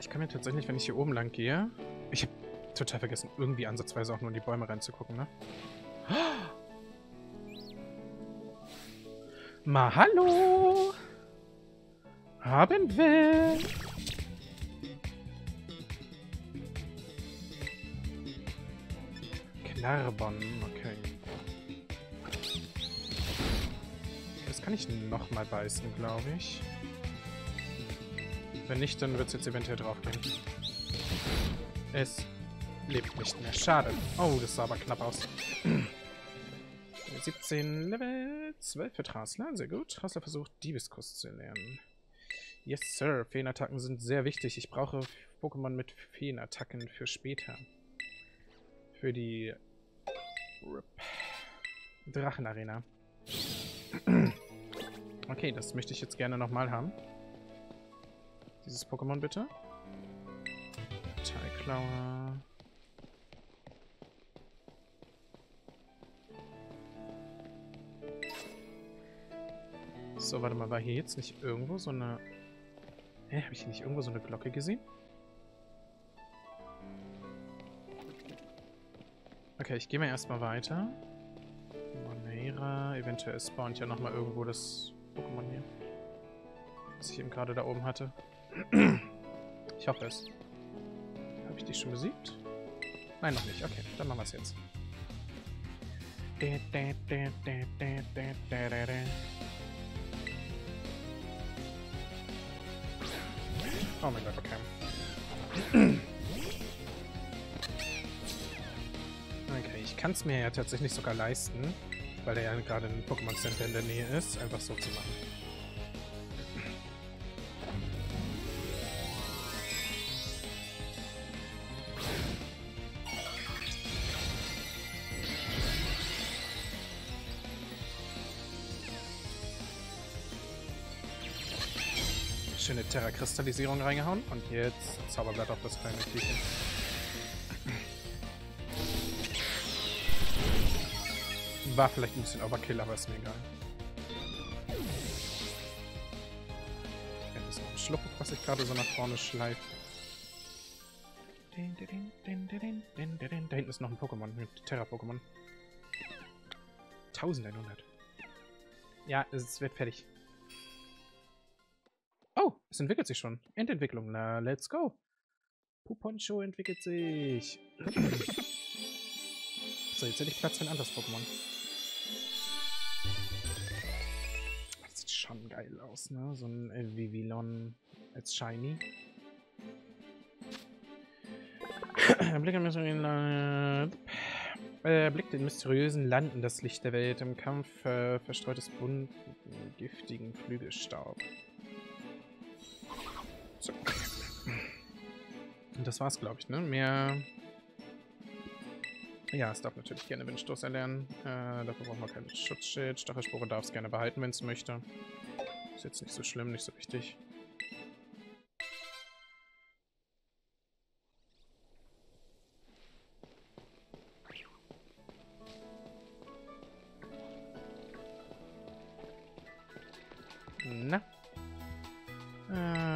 Ich kann mir tatsächlich, wenn ich hier oben lang gehe... Ich habe total vergessen, irgendwie ansatzweise auch nur in die Bäume reinzugucken, ne? Ma hallo! Haben wir... Knarbon, okay. Das kann ich nochmal beißen, glaube ich. Wenn nicht, dann wird es jetzt eventuell draufgehen. Es lebt nicht mehr. Schade. Oh, das sah aber knapp aus. 17 Level 12 für Trasler. Sehr gut. Trasler versucht, Diebeskuss zu lernen. Yes, Sir. Feenattacken sind sehr wichtig. Ich brauche Pokémon mit Feenattacken für später. Für die Drachenarena. Okay, das möchte ich jetzt gerne nochmal haben. Dieses Pokémon bitte. Teilklauer. So, warte mal, war hier jetzt nicht irgendwo so eine... Hä, habe ich hier nicht irgendwo so eine Glocke gesehen? Okay, ich gehe mal erstmal weiter. Monera, eventuell spawnt ja nochmal irgendwo das Pokémon hier. Was ich eben gerade da oben hatte. Ich hoffe es. Habe ich die schon besiegt? Nein, noch nicht. Okay, dann machen wir es jetzt. Oh mein Gott, okay. Okay, ich kann es mir ja tatsächlich sogar leisten, weil da ja gerade ein Pokémon Center in der Nähe ist, einfach so zu machen. Terra-Kristallisierung reingehauen und jetzt Zauberblatt auf das kleine Tierchen. War vielleicht ein bisschen Overkill, aber ist mir egal. Das ist ein Schluppuk, was sich gerade so nach vorne schleift. Da hinten ist noch ein Pokémon, ein Terra-Pokémon. 1100. Ja, es wird fertig. Oh, es entwickelt sich schon. Endentwicklung. Na, let's go. Puponcho entwickelt sich. so, jetzt hätte ich Platz für ein anderes Pokémon. schon geil aus, ne? So ein äh, Vivillon als Shiny. Blick in den äh, blickt in mysteriösen Landen das Licht der Welt. Im Kampf äh, verstreutes bunten, giftigen Flügelstaub. So. Und das war's, glaube ich, ne? Mehr ja, es darf natürlich gerne Windstoß erlernen. Äh, dafür brauchen wir kein Schutzschild. Stachelspore darf es gerne behalten, wenn es möchte. Ist jetzt nicht so schlimm, nicht so wichtig.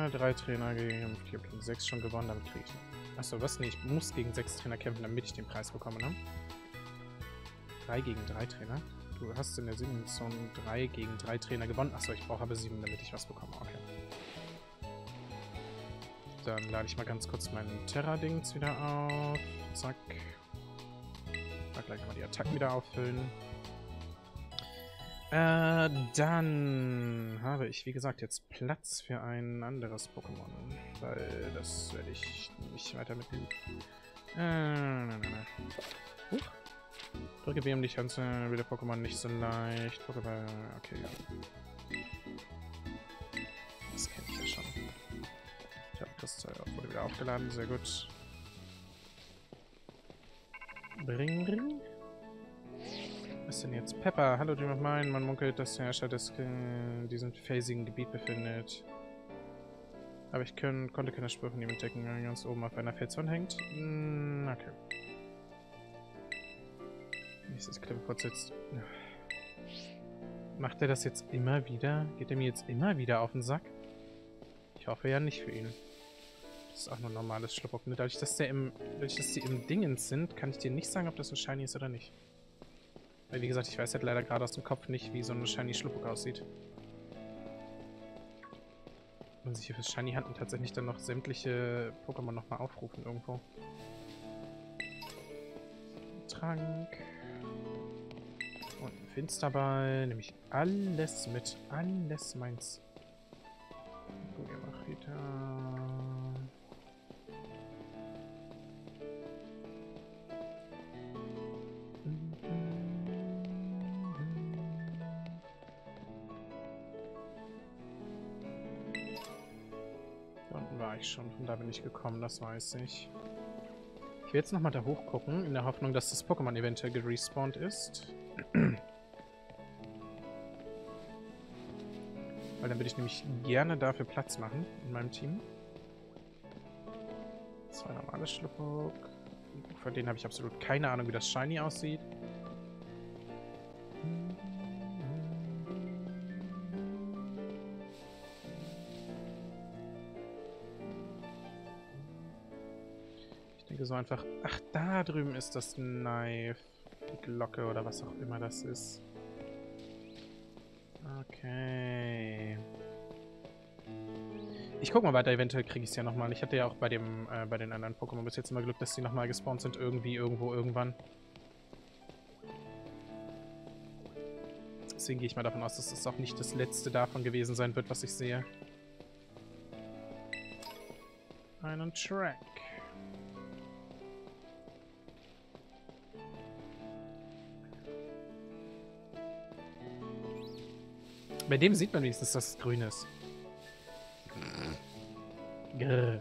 Äh, drei Trainer gegen 4 gegen 6 schon gewonnen, damit kriege ich Achso, was? Nee, ich muss gegen sechs Trainer kämpfen, damit ich den Preis bekomme, ne? Drei gegen drei Trainer? Du hast in der Simulation drei gegen drei Trainer gewonnen. Achso, ich brauche aber sieben, damit ich was bekomme. Okay. Dann lade ich mal ganz kurz meinen Terra-Dings wieder auf. Zack. Mal gleich mal die Attacken wieder auffüllen. Äh, dann habe ich, wie gesagt, jetzt Platz für ein anderes Pokémon. Weil das werde ich nicht weiter mitnehmen. Äh, nein, nein, nein. Huch. Drücke B, um dich anzunehmen, wieder Pokémon nicht so leicht. Pokéball, okay, ja. Das kenne ich ja schon. Ich habe Kristall wurde wieder aufgeladen, sehr gut. Bring, bring. Was denn jetzt? Pepper, hallo Dream of Mine. Man munkelt, dass der Herrscher des in diesem phasigen Gebiet befindet. Aber ich können, konnte keine Spur von ihm entdecken, weil er ganz oben auf einer Felswand hängt. Hm, okay. Nächstes Klippepot sitzt. Macht er das jetzt immer wieder? Geht er mir jetzt immer wieder auf den Sack? Ich hoffe ja nicht für ihn. Das ist auch nur normales Schluppock. Dadurch, dass, dadurch, dass die im Dingens sind, kann ich dir nicht sagen, ob das ein Shiny ist oder nicht. Weil, wie gesagt, ich weiß halt leider gerade aus dem Kopf nicht, wie so ein Shiny Schluppock aussieht. Und sich hier fürs Shiny Hunten tatsächlich dann noch sämtliche Pokémon nochmal aufrufen irgendwo. Trank. Und ein Finsterball. Nehme ich alles mit. Alles meins. Ich gekommen, das weiß ich. Ich will jetzt nochmal da hoch gucken, in der Hoffnung, dass das Pokémon eventuell gerespawnt ist. Weil dann würde ich nämlich gerne dafür Platz machen in meinem Team. Zwei normale Schluppock. Von denen habe ich absolut keine Ahnung, wie das Shiny aussieht. Denke so einfach... Ach, da drüben ist das Knife. Die Glocke oder was auch immer das ist. Okay. Ich guck mal weiter, eventuell kriege ich es ja nochmal. Ich hatte ja auch bei dem äh, bei den anderen Pokémon bis jetzt immer Glück, dass die nochmal gespawnt sind. Irgendwie, irgendwo, irgendwann. Deswegen gehe ich mal davon aus, dass das auch nicht das letzte davon gewesen sein wird, was ich sehe. Einen Track. Bei dem sieht man wenigstens, dass es grün ist. Grrr.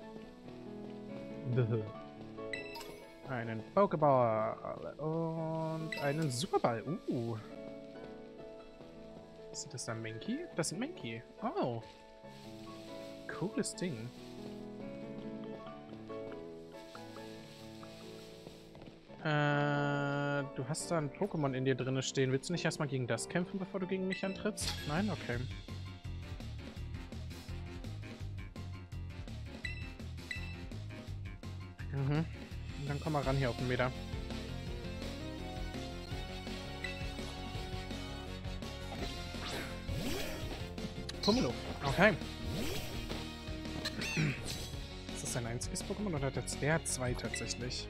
Einen Pokéball und einen Superball. Uh. Sind das dann Menki? Das sind Menki. Oh. Cooles Ding. Äh, du hast da ein Pokémon in dir drin stehen. Willst du nicht erstmal gegen das kämpfen, bevor du gegen mich antrittst? Nein? Okay. Mhm. Dann komm mal ran hier auf den Meter. Pummeluff. Okay. Ist das sein einziges Pokémon oder hat der zwei tatsächlich?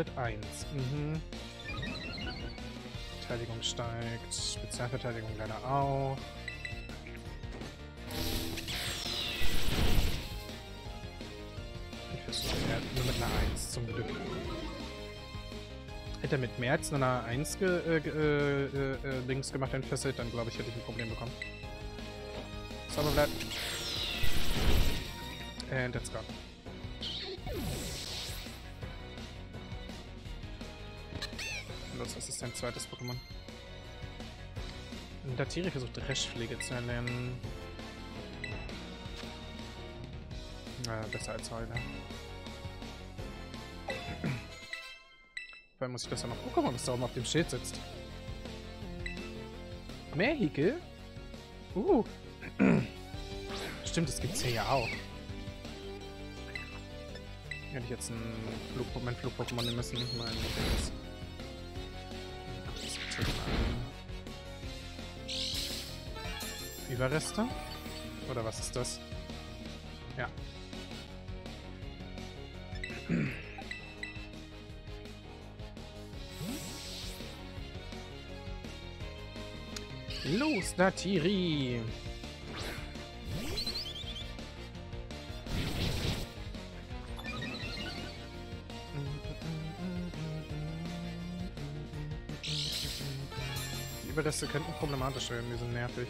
Hortet 1. Mhm. Verteidigung steigt. Spezialverteidigung leider auch. Ich versuche nur mit einer 1 zum Glück. Hätte er mit mehr als einer 1 ge äh, ge äh, äh, Dings gemacht entfesselt, dann glaube ich, hätte ich ein Problem bekommen. Sauber bleibt. And let's go. Was dein zweites Pokémon? Datiri versucht Dreschpflege zu erlernen. Naja, besser als heute. Vor allem muss ich das ja noch Pokémon, das da oben auf dem Schild sitzt. Meerhikel? Uh. Stimmt, das gibt's hier ja auch. Hätte ich jetzt ein Flug mein Flug-Pokémon nehmen müssen. Mein Dings. Überreste? Oder was ist das? Ja. Los, Natiri! Die Überreste könnten problematisch werden, die sind nervig.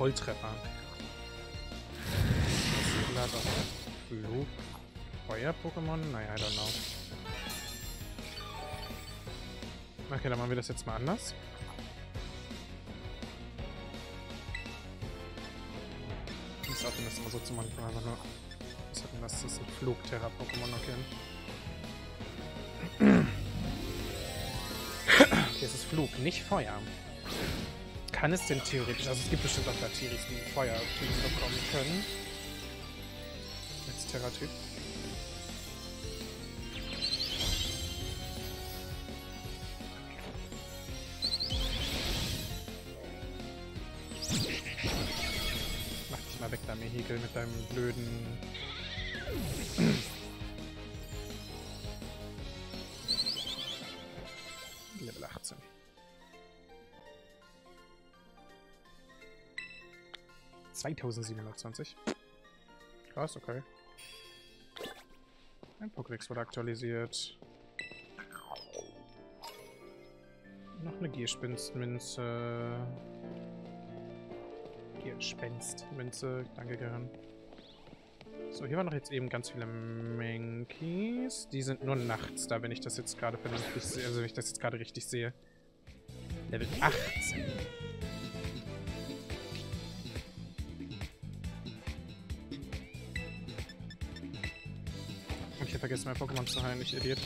Volltreffer. Hat auch Flug. Feuer-Pokémon? Naja, I don't know. Okay, dann machen wir das jetzt mal anders. finde, das immer so zu machen. Einfach nur. Was hat denn das? Das ist ein Flugterra-Pokémon, okay. okay, es ist Flug, nicht Feuer. Kann es denn theoretisch, also es gibt bestimmt auch Latiris, die Feuer-Typen bekommen können. Als Terra-Typ. mal weg da, Mehikel, mit deinem blöden... 2720. Krass, okay. Ein Pokédex wurde aktualisiert. Noch eine Gierspinstmünze. Gierspenstmünze. Danke, Gehirn. So, hier waren noch jetzt eben ganz viele Menkies. Die sind nur nachts da, wenn ich das jetzt gerade vernünftig sehe. Also, wenn ich das jetzt gerade richtig sehe. Level 18. ich habe vergessen, mein Pokémon zu heilen, ich Idiot.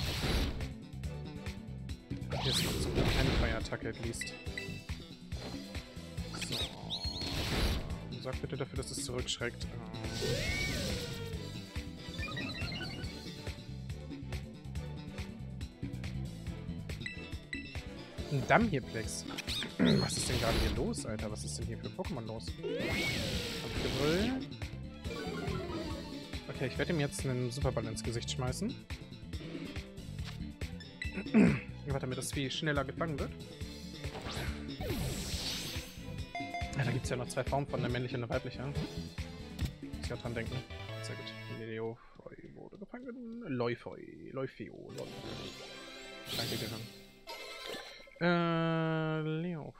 Hier ist zum Glück keine Feuerattacke, at least. Sag bitte dafür, dass es zurückschreckt. Ein Dammhirplex. Was ist denn gerade hier los, Alter? Was ist denn hier für Pokémon los? Abgebrüll. Okay, ich werde ihm jetzt einen Superball ins Gesicht schmeißen. Warte, damit das Vieh schneller gefangen wird. Ja, da gibt es ja noch zwei Formen von, der männliche und eine weibliche. Muss ich ja dran denken. Sehr gut. Leofoi wurde gefangen. Leufoi. Leufeo. Lol. Danke, Gehirn. Äh, Leofoi.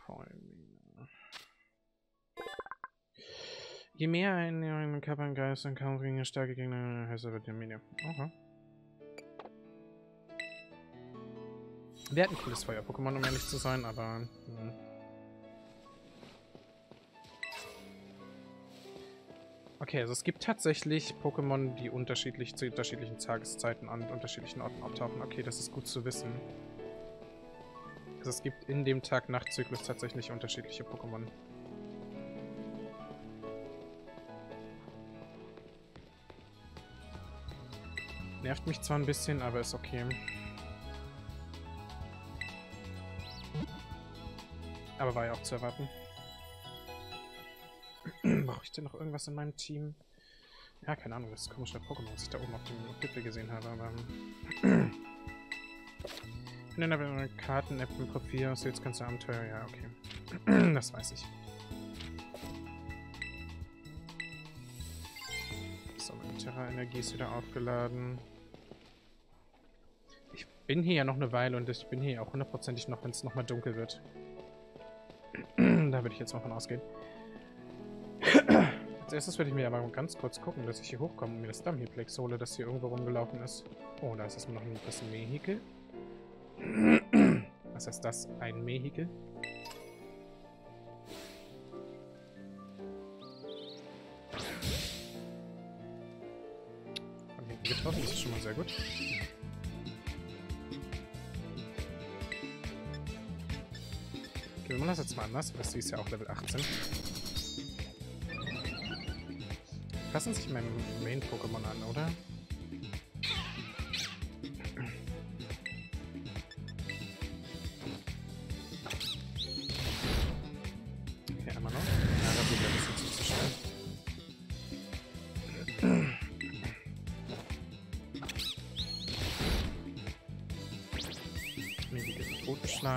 Je mehr ein, ein Körper und Geist ein Kampf gegen starke Gegner, heißt er wird der Medium. Okay. Hatten ein cooles Feuer-Pokémon, um ehrlich zu sein, aber... Mh. Hm. Okay, also es gibt tatsächlich Pokémon, die unterschiedlich zu unterschiedlichen Tageszeiten an unterschiedlichen Orten auftauchen. Okay, das ist gut zu wissen. Also es gibt in dem Tag-Nacht-Zyklus tatsächlich unterschiedliche Pokémon. Nervt mich zwar ein bisschen, aber ist okay. Aber war ja auch zu erwarten brauche ich denn noch irgendwas in meinem Team? Ja, keine Ahnung, das ist komische Pokémon, was ich da oben auf dem Gipfel gesehen habe, aber... In einer Karten-App im Profil aus jetzt ganze Abenteuer, ja, okay. das weiß ich. So, meine Terra-Energie ist wieder aufgeladen. Ich bin hier ja noch eine Weile und ich bin hier auch hundertprozentig noch, wenn es nochmal dunkel wird. da würde ich jetzt mal von ausgehen. Als erstes würde ich mir aber ganz kurz gucken, dass ich hier hochkomme und mir das Dammhiplex hole, das hier irgendwo rumgelaufen ist. Oh, da ist es noch ein bisschen Mehikel. Was heißt das? Ein Mehikel? Von hinten getroffen, das ist schon mal sehr gut. Okay, wir machen das jetzt mal anders, weil das ist ja auch Level 18. passen sich meinem Main-Pokémon an, oder?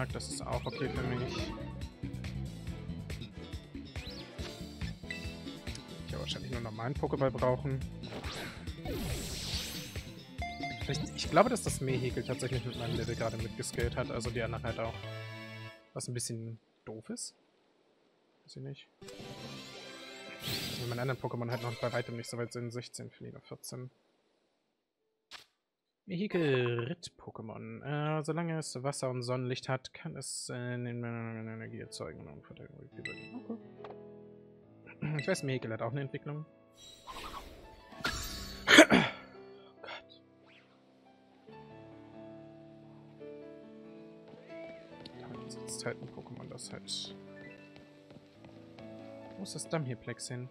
Totenschlag, das ist auch okay für mich. normalen Pokéball brauchen. Ich glaube, dass das Mehikel tatsächlich mit meinem Level gerade mitgescaled hat, also die anderen halt auch. Was ein bisschen doof ist. Weiß ich nicht. Also meine anderen Pokémon halt noch bei weitem nicht so weit sind. 16 für lieber 14. Vehikel Ritt-Pokémon. Äh, solange es Wasser und Sonnenlicht hat, kann es äh, Energie erzeugen und Verteidigung. Okay. Ich weiß, Mekel hat auch eine Entwicklung. Oh Gott. Damit sitzt halt ein Pokémon, das halt. Wo ist das Dammhirplex hin?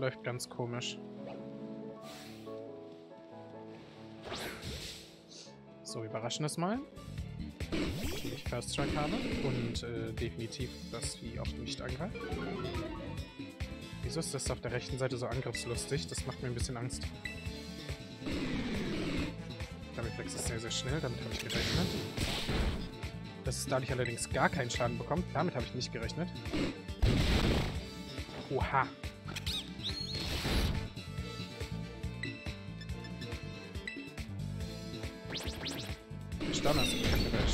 Läuft ganz komisch. So, überraschen das mal. Dass ich First Strike habe und äh, definitiv das Vieh auch nicht angreift. Wieso ist das auf der rechten Seite so angriffslustig? Das macht mir ein bisschen Angst. Damit wächst es sehr, sehr schnell. Damit habe ich gerechnet. Dass es dadurch allerdings gar keinen Schaden bekommt, damit habe ich nicht gerechnet. Oha.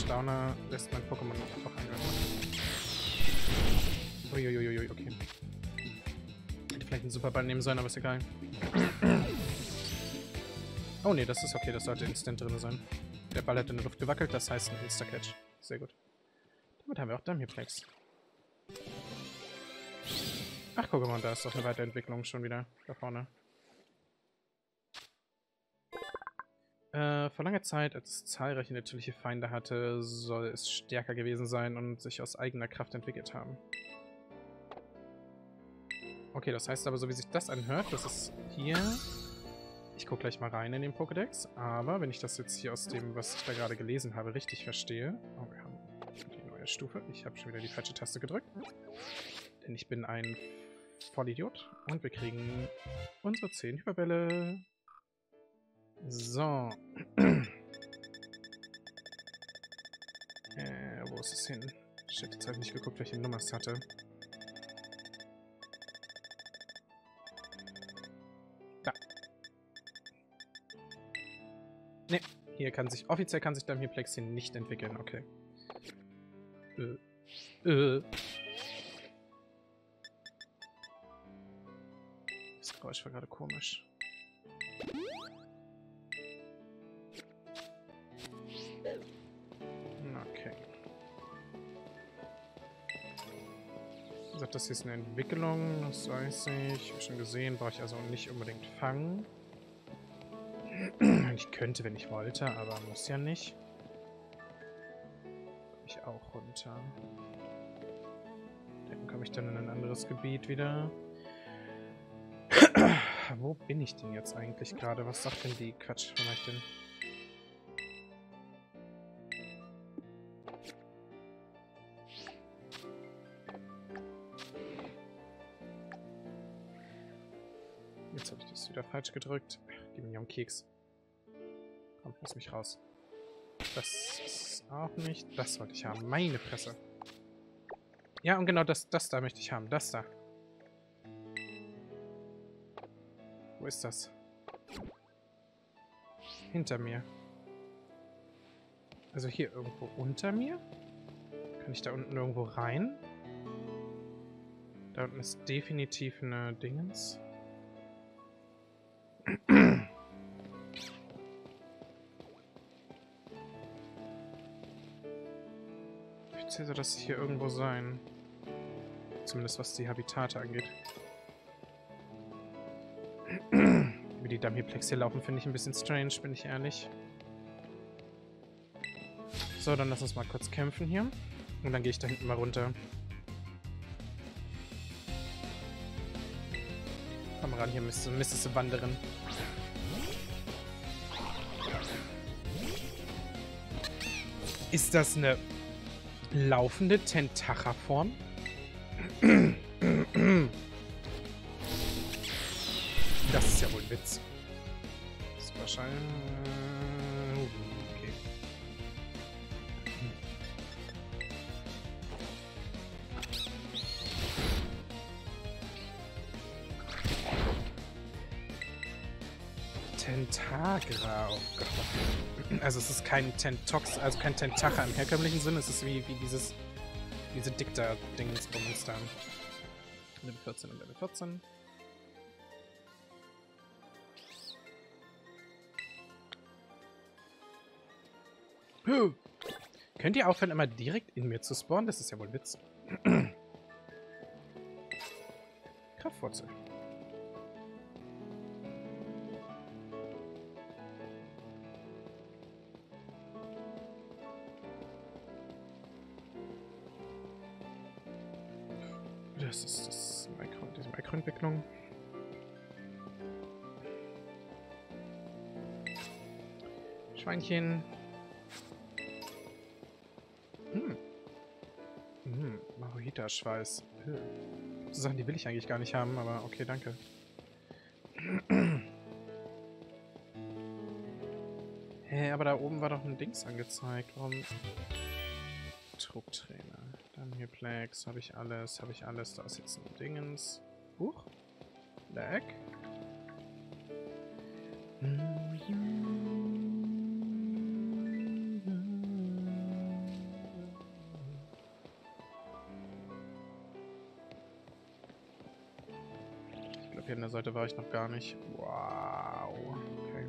Stauner lässt mein Pokémon einfach angreifen. Uiuiui, okay. Hätte vielleicht einen Superball nehmen sollen, aber ist egal. Oh ne, das ist okay, das sollte Instant drin sein. Der Ball hat in der Luft gewackelt, das heißt ein Insta-Catch. Sehr gut. Damit haben wir auch Damirplex. Ach, guck mal, da ist doch eine Weiterentwicklung schon wieder da vorne. Äh, vor langer Zeit, als es zahlreiche natürliche Feinde hatte, soll es stärker gewesen sein und sich aus eigener Kraft entwickelt haben. Okay, das heißt aber, so wie sich das anhört, das ist hier... Ich gucke gleich mal rein in den Pokédex, aber wenn ich das jetzt hier aus dem, was ich da gerade gelesen habe, richtig verstehe... Oh, wir haben die neue Stufe. Ich habe schon wieder die falsche Taste gedrückt. Denn ich bin ein Vollidiot. Und wir kriegen unsere 10 Hyperbälle. So. äh, wo ist es hin? Shit, jetzt habe ich nicht geguckt, welche Nummer es hatte. Da. Ne, hier kann sich, offiziell kann sich dann hier Plexin nicht entwickeln, okay. Äh. Äh. Das Geräusch war gerade komisch. Gesagt, das hier ist eine Entwicklung, das weiß ich. Hab schon gesehen, brauche ich also nicht unbedingt fangen. Ich könnte, wenn ich wollte, aber muss ja nicht. Komme ich auch runter. Dann komme ich dann in ein anderes Gebiet wieder. Wo bin ich denn jetzt eigentlich gerade? Was sagt denn die? Quatsch, wo war ich denn? Falsch gedrückt. Gib mir einen Keks. Komm, lass mich raus. Das ist auch nicht... Das wollte ich haben. Meine Presse. Ja, und genau das, das da möchte ich haben. Das da. Wo ist das? Hinter mir. Also hier irgendwo unter mir? Kann ich da unten irgendwo rein? Da unten ist definitiv eine Dingens. Sollte das hier irgendwo sein. Zumindest was die Habitate angeht. Wie die Dummyplex hier laufen, finde ich ein bisschen strange, bin ich ehrlich. So, dann lass uns mal kurz kämpfen hier. Und dann gehe ich da hinten mal runter. Ran, hier müsstest du wandern. Ist das eine laufende Tentachaform. Kein Tentox, also kein Tentacha im herkömmlichen Sinne, es ist wie, wie dieses diese Dicta-Dingsbums da. Level 14 und Level 14. Huh. Könnt ihr aufhören, immer direkt in mir zu spawnen? Das ist ja wohl Witz. Kraftwurzel. Mikroentwicklung. Schweinchen. Hm. Hm, Maruhita-Schweiß. So Sachen, die will ich eigentlich gar nicht haben, aber okay, danke. Hä, aber da oben war doch ein Dings angezeigt. Warum? Trupptrainer. Dann hier Plex. Habe ich alles, habe ich alles. Da ist jetzt ein Dingens. Huch. Lag. Ich glaube, hier an der Seite war ich noch gar nicht. Wow. Okay.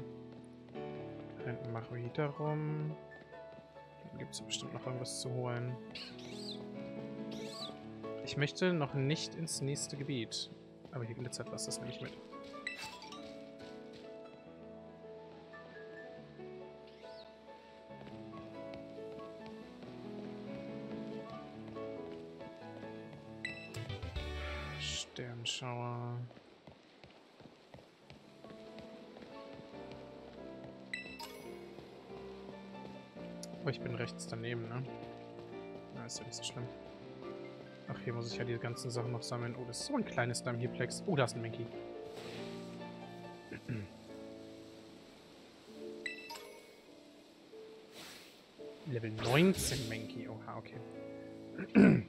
Hinten Machohita rum. Dann gibt es bestimmt noch irgendwas zu holen. Ich möchte noch nicht ins nächste Gebiet. Aber hier glitzert was, das nehme ich mit. Sternschauer. Oh, ich bin rechts daneben, ne? Na, ist ja nicht so schlimm. Ach, hier muss ich ja die ganzen Sachen noch sammeln. Oh, das ist so ein kleines Dampierplex. Oh, da ist ein Minky. Level 19 Menki. Oha, okay.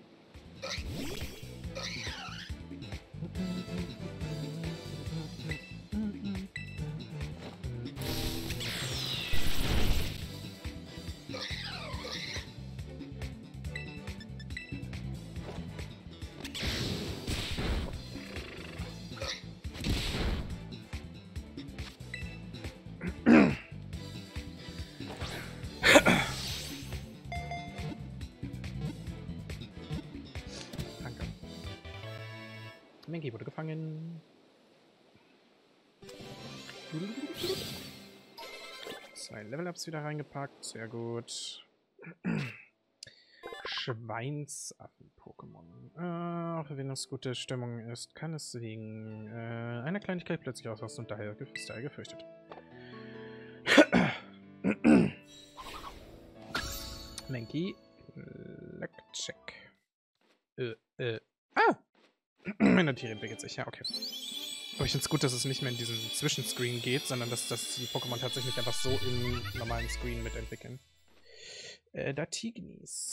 Zwei Level-Ups wieder reingepackt. Sehr gut. Schweinsaffen-Pokémon. Auch wenn es gute Stimmung ist, kann es wegen äh, einer Kleinigkeit plötzlich ausrasten und daher, ist daher gefürchtet. Menki. Check. Äh, äh. Ah! Meine Tiere entwickelt sich, ja, okay. Aber ich finde es gut, dass es nicht mehr in diesen Zwischenscreen geht, sondern dass, dass die Pokémon tatsächlich einfach so im normalen Screen mitentwickeln. Äh, da Tignis.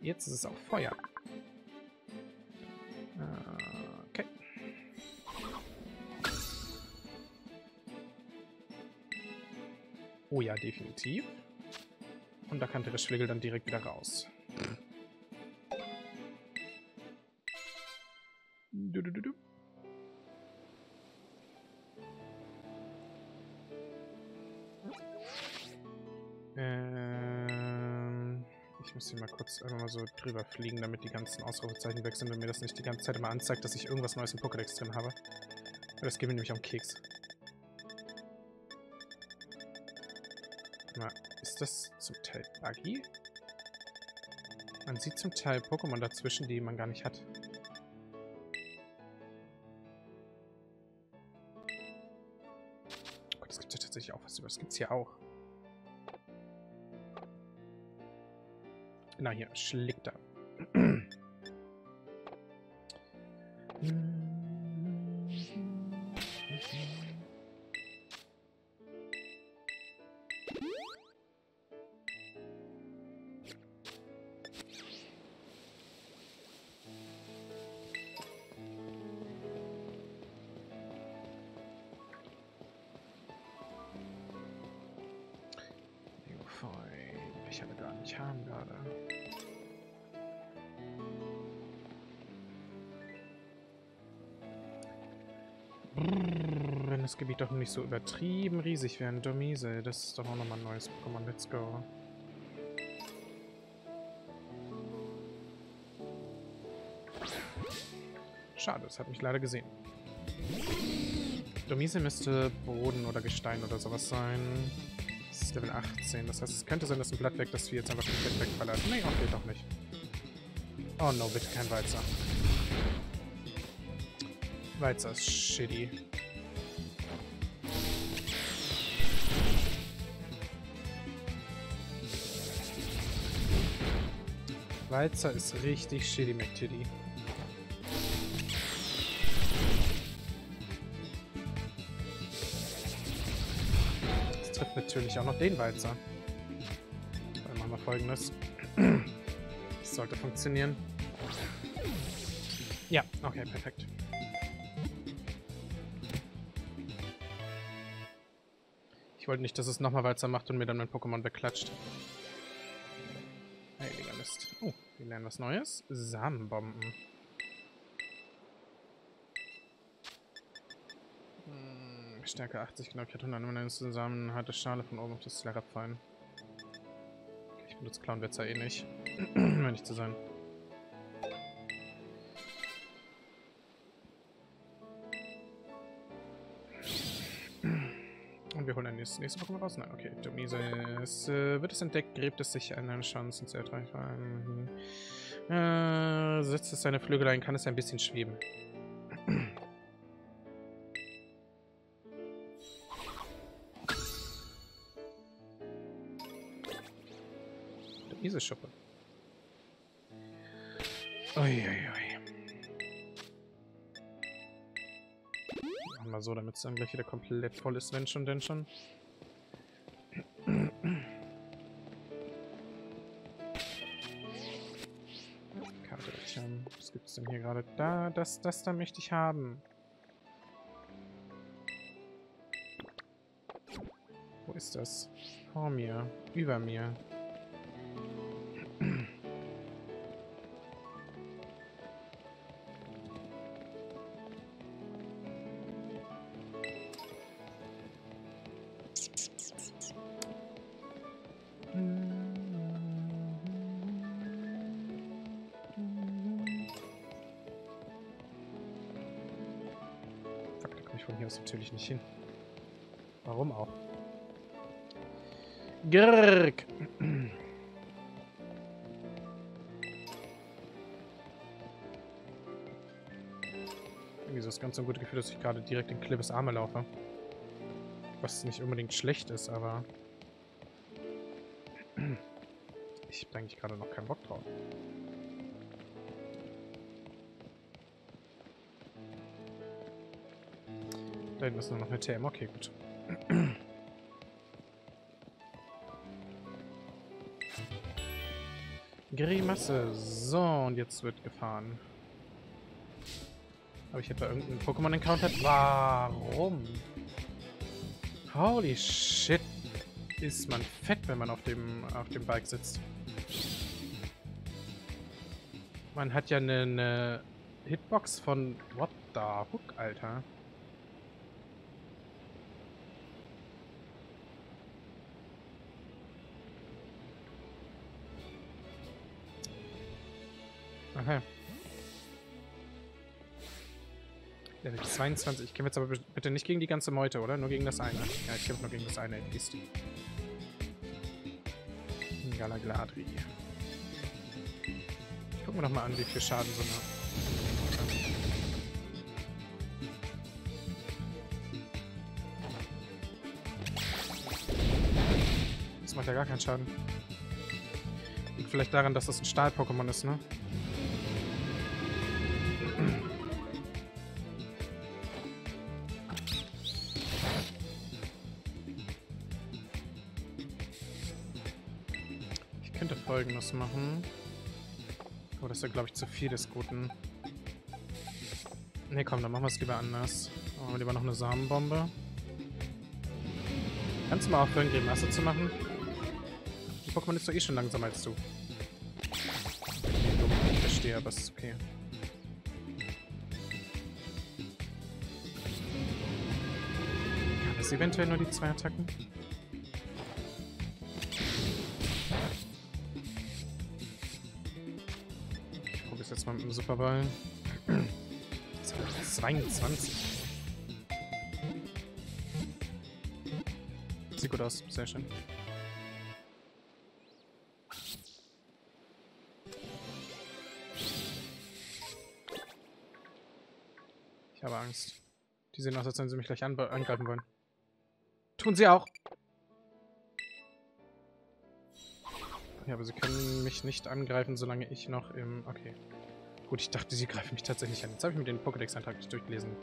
Jetzt ist es auch Feuer. Okay. Oh ja, definitiv. Und da kann der Schwigel dann direkt wieder raus. Du, du, du, du. Ähm, ich muss hier mal kurz einfach mal so drüber fliegen, damit die ganzen Ausrufezeichen weg sind und mir das nicht die ganze Zeit immer anzeigt, dass ich irgendwas Neues im Pokédex drin habe. Das geht mir nämlich am Keks. Mal, ist das zum Teil buggy? Man sieht zum Teil Pokémon dazwischen, die man gar nicht hat. tatsächlich auch was über. Das gibt es hier auch. Na hier, Schlickter. Ich Gebiet doch nicht so übertrieben riesig werden. Domise, das ist doch auch nochmal ein neues Pokémon. Let's go. Schade, das hat mich leider gesehen. Domise müsste Boden oder Gestein oder sowas sein. Das ist Level 18. Das heißt, es könnte sein, dass ein Blatt weg, das wir jetzt einfach komplett wegballert. Nee, auch geht doch nicht. Oh no, bitte kein Walzer. Walzer ist shitty. Walzer ist richtig shitty McTitty. Das trifft natürlich auch noch den Walzer. Dann machen wir folgendes. Das sollte funktionieren. Ja, okay, perfekt. Ich wollte nicht, dass es nochmal Walzer macht und mir dann mein Pokémon wegklatscht. Lernen was Neues. Samenbomben. Hm, Stärke 80, genau, 100. Wenn eine Samen harte Schale von oben auf das fallen. Ich benutze Clownwetzer eh nicht. Wenn nicht zu sein. Nächstes, nächste Pokémon raus. Nein, okay. Domises. Äh, wird es entdeckt, gräbt es sich an eine Chancen zu ertreiben. Äh, setzt es seine Flügel ein, kann es ein bisschen schweben. Domise-Schuppe. Uiuiui. Wir so, damit es dann gleich wieder komplett voll ist, wenn schon, denn schon. Was gibt's denn hier gerade? Da, das, das da möchte ich haben. Wo ist das? Vor mir. Über mir. Grrrk. Irgendwie so das ganz so ein gutes Gefühl, dass ich gerade direkt in Clippes Arme laufe. Was nicht unbedingt schlecht ist, aber... Ich habe eigentlich gerade noch keinen Bock drauf. Da hinten ist nur noch eine TM. Okay, gut. Grimasse. So, und jetzt wird gefahren. Aber ich hätte da irgendeinen Pokémon encountered. Warum? Holy shit. Ist man fett, wenn man auf dem, auf dem Bike sitzt. Man hat ja eine, eine Hitbox von... What the hook, Alter? Okay. Level 22. Ich kämpfe jetzt aber bitte nicht gegen die ganze Meute, oder? Nur gegen das eine. Ja, ich kämpfe nur gegen das eine Ist. Galagladri. Gucken wir doch mal an, wie viel Schaden so eine... Das macht ja gar keinen Schaden. Liegt vielleicht daran, dass das ein Stahl-Pokémon ist, ne? Folgendes machen. Oh, das ist ja, glaube ich, zu viel des Guten. Ne, komm, dann machen wir es lieber anders. Machen wir lieber noch eine Samenbombe. Kannst du mal aufhören, Grimasse zu machen? Die Pokémon ist doch eh schon langsamer als du. Okay, dumm. Ich verstehe, aber es ist okay. Kann es eventuell nur die zwei Attacken? Dem Superball. 22. Sieht gut aus. Sehr schön. Ich habe Angst. Die sehen aus, als wenn sie mich gleich angreifen wollen. Tun sie auch. Ja, aber sie können mich nicht angreifen, solange ich noch im... Okay. Gut, ich dachte, sie greifen mich tatsächlich an. Jetzt habe ich mir den Pokédex-Eintrag nicht durchgelesen.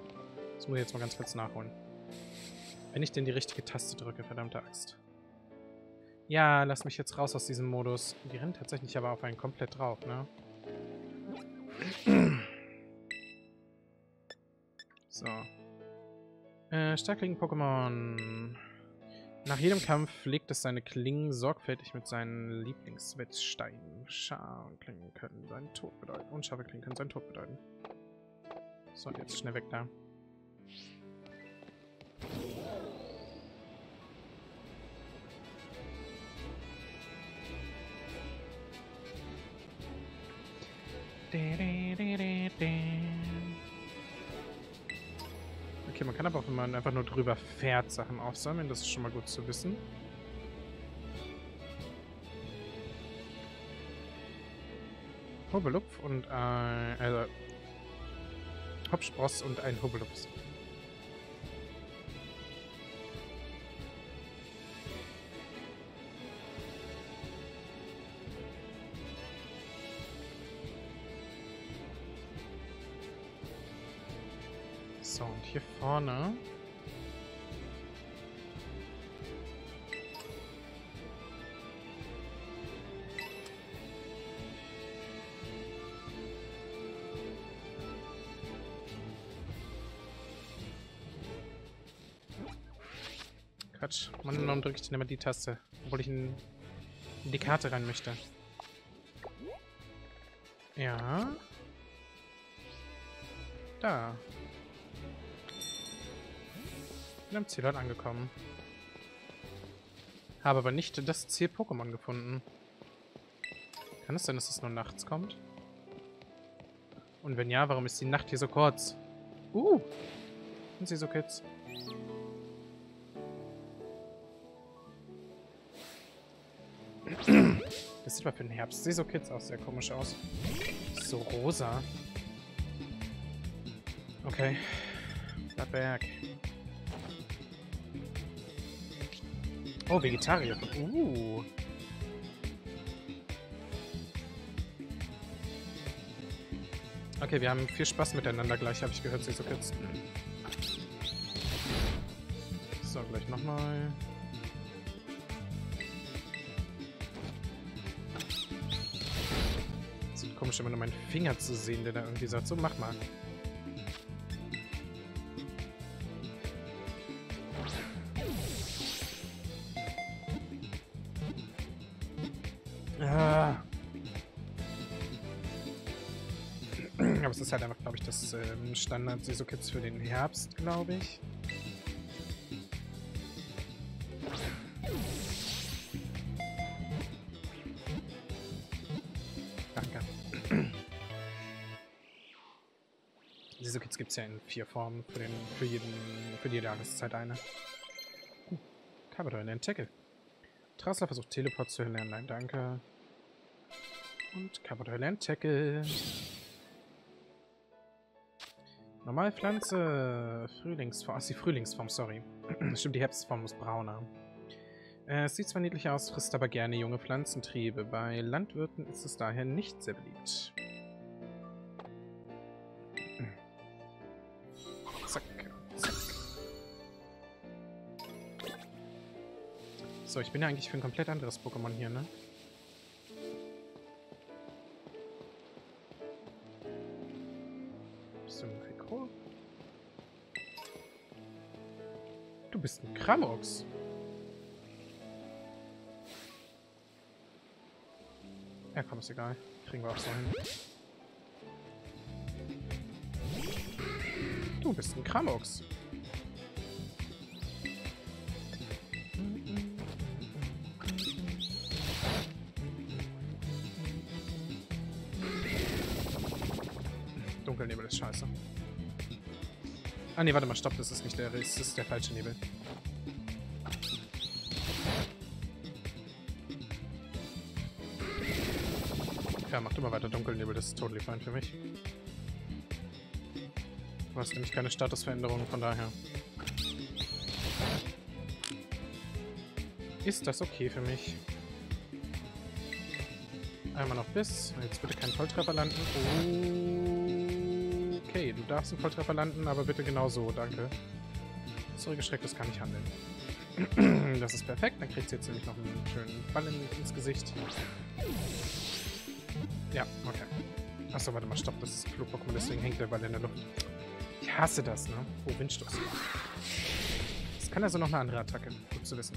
Das muss ich jetzt mal ganz kurz nachholen. Wenn ich denn die richtige Taste drücke, verdammte Axt. Ja, lass mich jetzt raus aus diesem Modus. Die rennen tatsächlich aber auf einen komplett drauf, ne? So. Äh, starkling Pokémon. Nach jedem Kampf legt es seine Klingen sorgfältig mit seinen Lieblingswetzsteinen. Scharfe Klingen können seinen Tod bedeuten. Unscharfe Klingen können seinen Tod bedeuten. So, jetzt schnell weg da. Okay, man kann aber auch, wenn man einfach nur drüber fährt, Sachen aufsammeln. Das ist schon mal gut zu wissen. Hobelupf und ein... Äh, also Hopspross und ein Hobelupf. Hier vorne... Quatsch. Mann, warum drücke ich denn immer die Taste? Obwohl ich in, in die Karte rein möchte. Ja. Da. Bin am Zielort angekommen. Habe aber nicht das Ziel-Pokémon gefunden. Kann es sein, dass es nur nachts kommt? Und wenn ja, warum ist die Nacht hier so kurz? Uh! Und sie so Kids. Das sieht mal für den Herbst. Sieht so Kids aus, sehr komisch aus. So rosa. Okay. Blattberg. Oh, Vegetarier. Uh. Okay, wir haben viel Spaß miteinander gleich, habe ich gehört, sie so kurz. So, gleich nochmal. Komisch, immer nur meinen Finger zu sehen, der da irgendwie sagt, so mach mal. Ähm, standard siso kids für den Herbst, glaube ich. Danke. siso kids gibt es ja in vier Formen, für, den, für, jeden, für jede Jahreszeit eine. Uh, in den Tackle. Trassler versucht Teleport zu lernen, nein, danke. Und Kabador lernt Tackle. Normalpflanze. Frühlingsform. Ach, die Frühlingsform, sorry. Stimmt, die Herbstform ist brauner. Äh, es sieht zwar niedlich aus, frisst aber gerne junge Pflanzentriebe. Bei Landwirten ist es daher nicht sehr beliebt. Zack, zack. So, ich bin ja eigentlich für ein komplett anderes Pokémon hier, ne? Kramox. Ja, komm, ist egal. Kriegen wir auch so hin. Du bist ein Kramox. Dunkelnebel ist scheiße. Ah ne, warte mal, stopp, das ist nicht der, das ist der falsche Nebel. Ja, macht immer weiter Dunkelnebel, das ist totally fine für mich. Du hast nämlich keine Statusveränderungen, von daher. Ist das okay für mich? Einmal noch bis. Jetzt bitte kein Volltreffer landen. Okay, du darfst einen Volltreffer landen, aber bitte genau so, danke. Zurückgeschrecktes kann ich handeln. Das ist perfekt, dann kriegt sie jetzt nämlich noch einen schönen Ball ins Gesicht. Ja, okay. Achso, warte mal, stopp, das ist Flug-Pokémon, deswegen hängt der Ball in der Luft. Ich hasse das, ne? Oh, Windstoß. Das kann also noch eine andere Attacke. Gut zu wissen.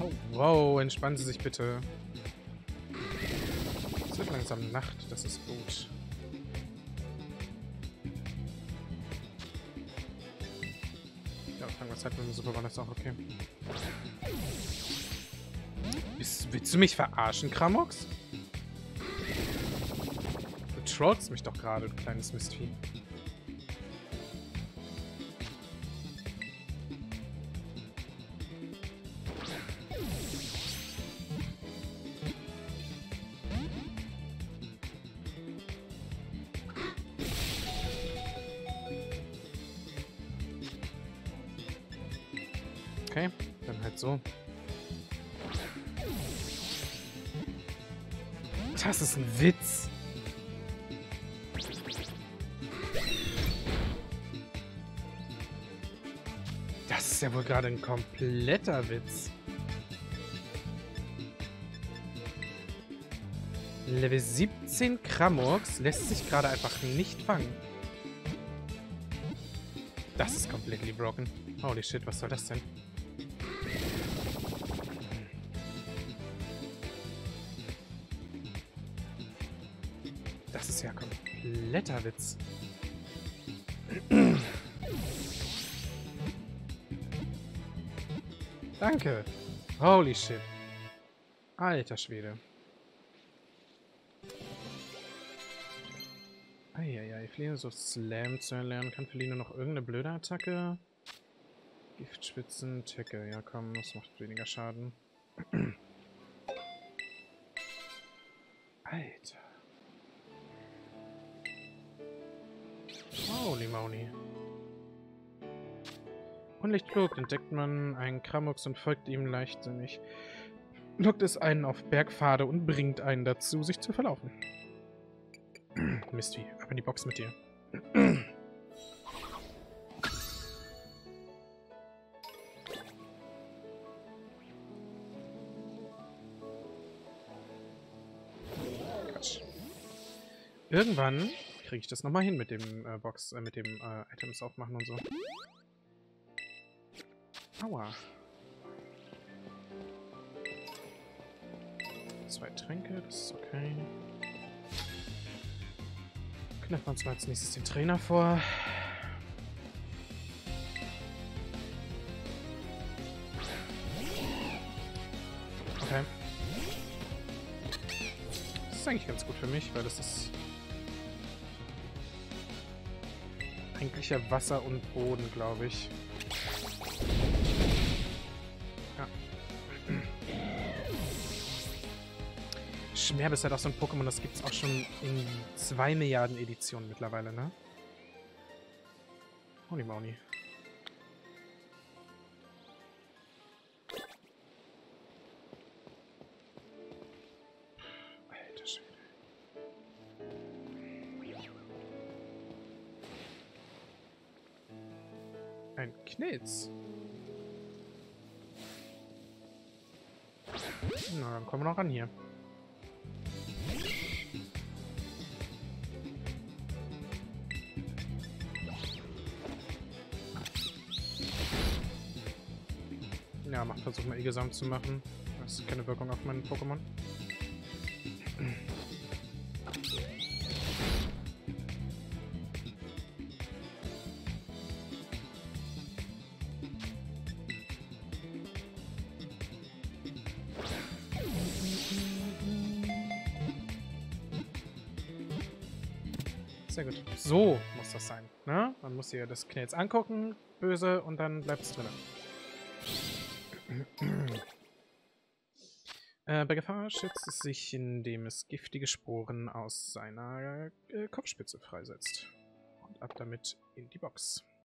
Oh, wow, entspannen Sie sich bitte. Es wird langsam Nacht, das ist gut. Ja, fangen wir Zeit mit dem Superball, ist auch okay. Willst, du mich verarschen, Kramox? Du trollst mich doch gerade, du kleines Mistvieh. Okay, dann halt so. Das ist ein Witz. Das ist ja wohl gerade ein kompletter Witz. Level 17 Kramorx lässt sich gerade einfach nicht fangen. Das ist completely broken. Holy shit, was soll das denn? Witz. Danke. Holy shit. Alter Schwede. Eieiei, Feline so Slam zu erlernen. Kann Feline noch irgendeine blöde Attacke? Giftspitzen, Tecke. Ja komm, das macht weniger Schaden. Holy moly. Unlichtflug entdeckt man einen Kramux und folgt ihm leichtsinnig. Lockt es einen auf Bergpfade und bringt einen dazu, sich zu verlaufen. Misty, ab in die Box mit dir. Irgendwann kriege ich das nochmal hin mit dem äh, Box, äh, mit dem äh, Items aufmachen und so. Aua. Zwei Tränke, das ist okay. Knöpfen wir uns mal als nächstes den Trainer vor. Okay. Das ist eigentlich ganz gut für mich, weil das ist ja Wasser und Boden, glaube ich. Ja. Schmerz ist halt auch so ein Pokémon, das gibt es auch schon in 2 Milliarden Editionen mittlerweile, ne? Holy moly. Knitz. Na, dann kommen wir noch ran hier. Ja, mach versuch mal Egesamt zu machen. Das ist keine Wirkung auf meinen Pokémon. Das sein. Ne? Man muss hier das Knäls angucken, böse, und dann bleibt es drin. äh, bei Gefahr schützt es sich, indem es giftige Sporen aus seiner äh, Kopfspitze freisetzt. Und ab damit in die Box.